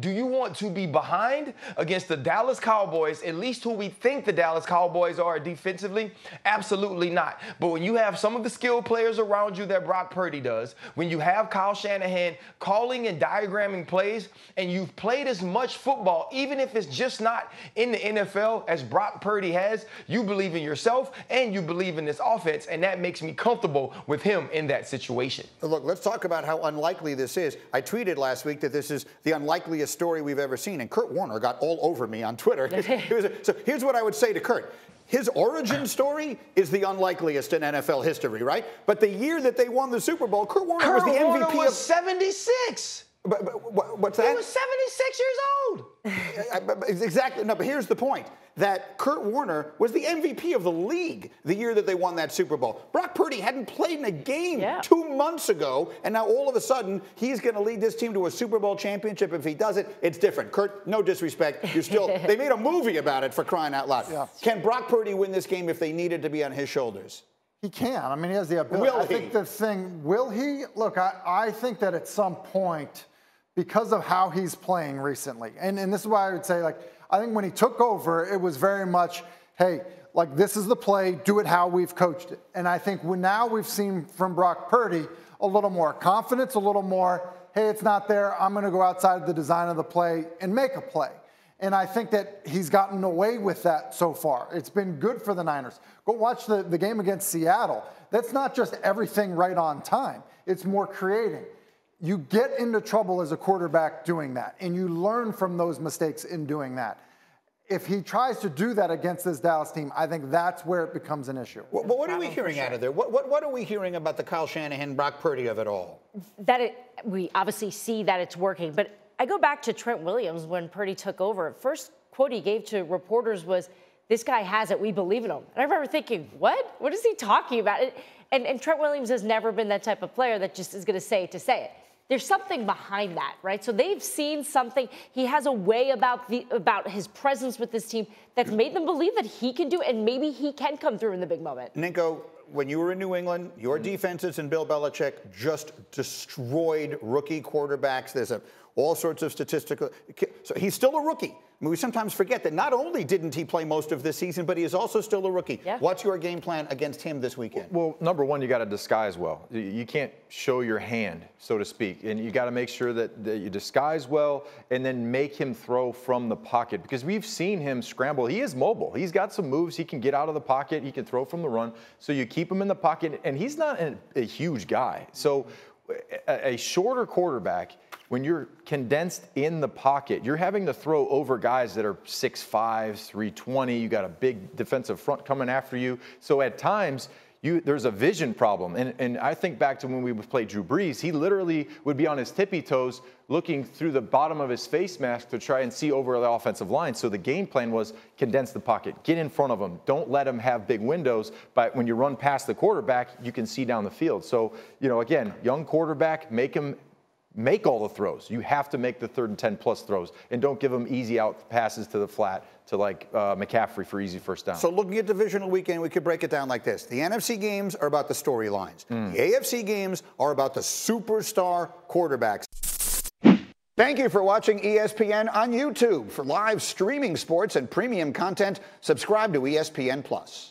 Do you want to be behind against the Dallas Cowboys, at least who we think the Dallas Cowboys are defensively? Absolutely not. But when you have some of the skilled players around you that Brock Purdy does, when you have Kyle Shanahan calling and diagramming plays, and you've played as much football, even if it's just not in the NFL as Brock Purdy has, you believe in yourself and you believe in this offense, and that makes me comfortable with him in that situation. Look, let's talk about how unlikely this is. I tweeted last week that this is the unlikeliest story we've ever seen, and Kurt Warner got all over me on Twitter. so here's what I would say to Kurt. His origin story is the unlikeliest in NFL history, right? But the year that they won the Super Bowl, Kurt Warner Kurt was the MVP Warner was of 76. But, but, what's that? He was 76 years old. Uh, exactly. No, but here's the point that Kurt Warner was the MVP of the league the year that they won that Super Bowl. Brock Purdy hadn't played in a game yeah. two months ago, and now all of a sudden he's going to lead this team to a Super Bowl championship. If he does it, it's different. Kurt, no disrespect, you're still. they made a movie about it for crying out loud. Yeah. Can Brock Purdy win this game if they needed to be on his shoulders? He can. I mean, he has the ability. Will I think the thing, will he? Look, I, I think that at some point because of how he's playing recently. And, and this is why I would say, like, I think when he took over, it was very much, hey, like, this is the play, do it how we've coached it. And I think when now we've seen from Brock Purdy a little more confidence, a little more, hey, it's not there, I'm gonna go outside of the design of the play and make a play. And I think that he's gotten away with that so far. It's been good for the Niners. Go watch the, the game against Seattle. That's not just everything right on time, it's more creating you get into trouble as a quarterback doing that, and you learn from those mistakes in doing that. If he tries to do that against this Dallas team, I think that's where it becomes an issue. Well, but what are we hearing sure. out of there? What, what, what, are we hearing about the Kyle Shanahan, Brock Purdy of it all? That it, we obviously see that it's working, but I go back to Trent Williams when Purdy took over. First quote he gave to reporters was, "This guy has it. We believe in him." And I remember thinking, "What? What is he talking about?" And, and Trent Williams has never been that type of player that just is going to say it to say it there's something behind that, right? So they've seen something. He has a way about the about his presence with this team that's made them believe that he can do it, and maybe he can come through in the big moment. Ninko, when you were in New England, your mm-hmm. defenses and Bill Belichick just destroyed rookie quarterbacks. There's a, all sorts of statistical. So he's still a rookie. I mean, we sometimes forget that not only didn't he play most of this season, but he is also still a rookie. Yeah. What's your game plan against him this weekend? Well, number one, you got to disguise well. You can't show your hand, so to speak, and you got to make sure that, that you disguise well and then make him throw from the pocket because we've seen him scramble. He is mobile. He's got some moves. He can get out of the pocket. He can throw from the run. So you keep him in the pocket, and he's not a, a huge guy. So a, a shorter quarterback – when you're condensed in the pocket, you're having to throw over guys that are 6'5, 320. You got a big defensive front coming after you. So at times, you, there's a vision problem. And, and I think back to when we played Drew Brees, he literally would be on his tippy toes looking through the bottom of his face mask to try and see over the offensive line. So the game plan was condense the pocket, get in front of him, don't let him have big windows. But when you run past the quarterback, you can see down the field. So, you know, again, young quarterback, make him make all the throws. You have to make the third and 10 plus throws and don't give them easy out passes to the flat to like uh, McCaffrey for easy first down. So looking at divisional weekend, we could break it down like this. The NFC games are about the storylines. Mm. The AFC games are about the superstar quarterbacks. Thank you for watching ESPN on YouTube. For live streaming sports and premium content, subscribe to ESPN Plus.